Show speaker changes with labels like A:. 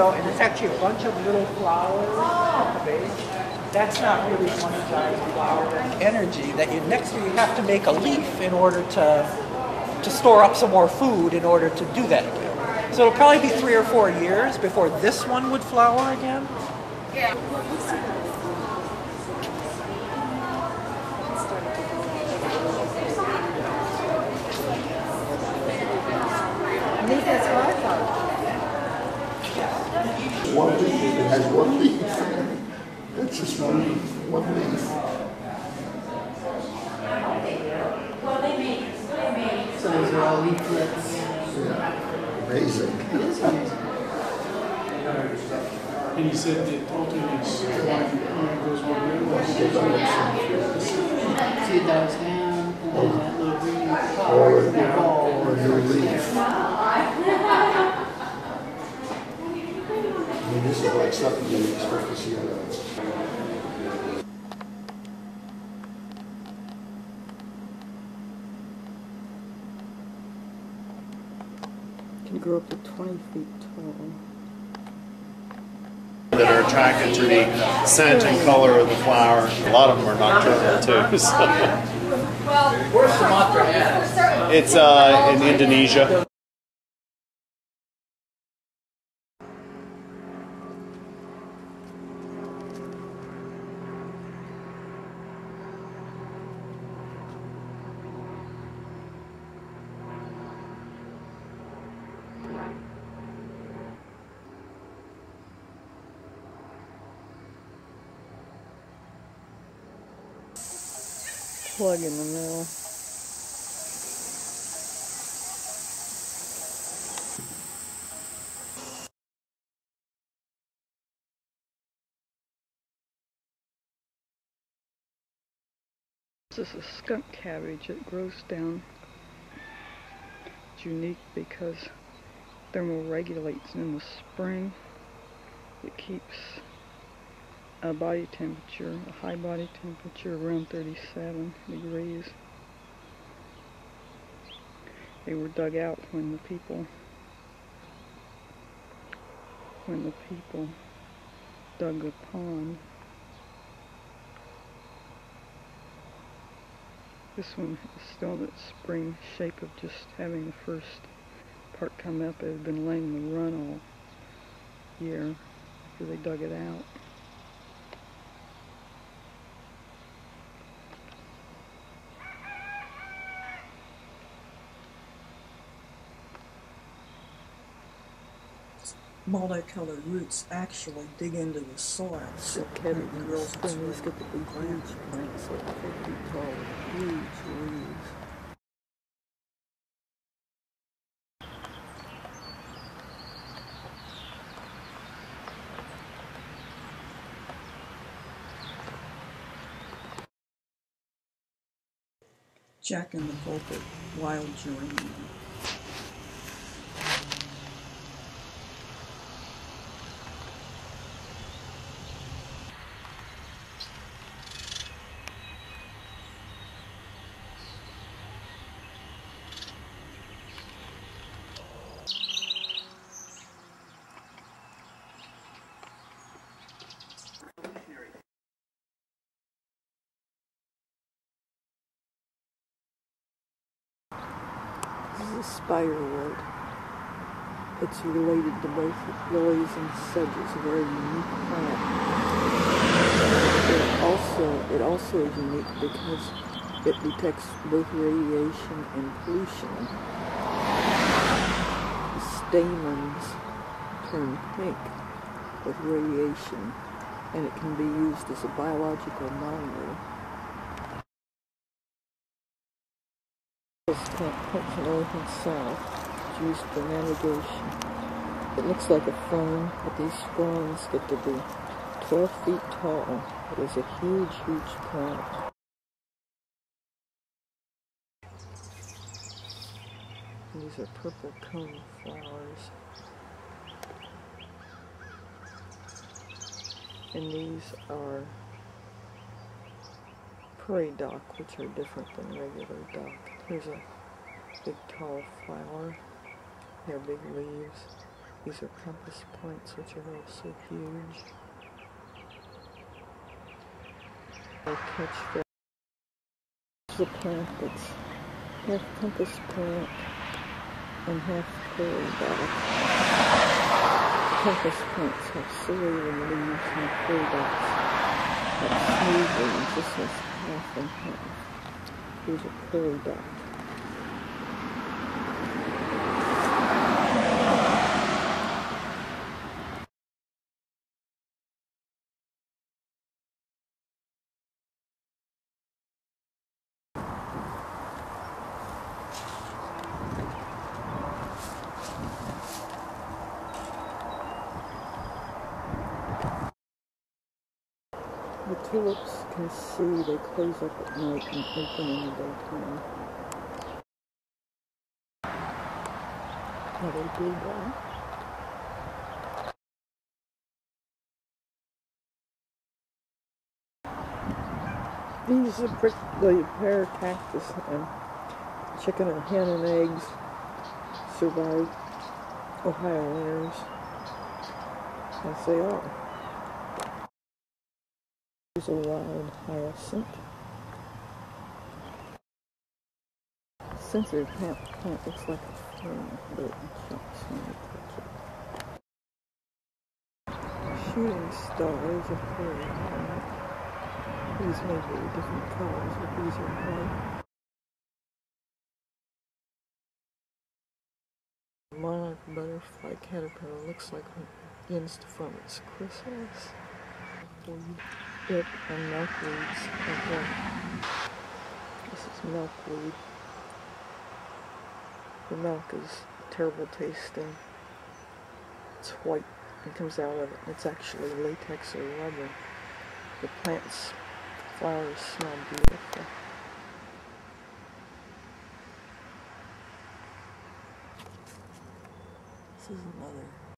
A: know, and it's actually a bunch of little flowers at the base. That's not really one giant flower. That's energy that you next year you have to make a leaf in order to to store up some more food in order to do that again. So it'll probably be three or four years before this one would flower again.
B: Yeah.
A: I think that's what I thought.
C: One leaf, it has one leaf. That's just one, one.
D: So those are all leaflets.
C: Yeah, amazing.
D: It is amazing.
E: And he said that alternates one goes one way, one goes the other.
D: See those down, and then that little green
C: Or,
D: flower, they
C: or
D: fall.
C: a new leaf. I mean, this is like something you expect to see on a
F: grow up to 20 feet tall.
G: that are attracted to the scent and color of the flower. A lot of them are nocturnal too. So.
A: Where's Sumatra at?
G: It's uh, in Indonesia.
F: Plug in the middle. This is a skunk cabbage. It grows down. It's unique because thermoregulates in the spring. It keeps a body temperature, a high body temperature around 37 degrees. They were dug out when the people when the people dug the pond. This one is still that spring shape of just having the first part come up. It had been laying the run all year after they dug it out.
H: Multicolored roots actually dig into the soil. So
F: The cabbage
H: it
F: in the
H: grows its
F: spring,
H: way
F: these get to be
H: plant.
F: plants, like 50 feet tall, huge leaves.
H: Jack and the Pulpit wild geranium.
F: Is a spiderwort. It's related to both lilies and sedges, a very unique plant. It also, it also is unique because it detects both radiation and pollution. The stamens turn pink with radiation, and it can be used as a biological monitor. North and south. Used for navigation. It looks like a fern, but these fronds get to be 12 feet tall. It is a huge, huge plant. These are purple cone flowers. And these are prairie dock, which are different than regular dock. Here's a big tall flower. They have big leaves. These are compass plants, which are also huge. They catch is a plant that's half compass plant and half prairie dock. Compass plants have cereal leaves and prairie docks have smooth leaves. This is half and half. Here's a prairie dock. The tulips can see, they close up at night and open in the daytime. Are they big? These are prickly pear cactus and chicken and hen and eggs survive Ohio winters as they are. Here's a wild hyacinth. Sensitive plant, plant looks like a fern, but you can't see it. Shooting stars are very high. These may be different colors, but these are white. Monarch butterfly caterpillar looks like it begins to form its chrysalis. It and milkweeds. This is milkweed. The milk is terrible tasting. It's white and comes out of it. It's actually latex or rubber. The plant's flowers smell beautiful. This is another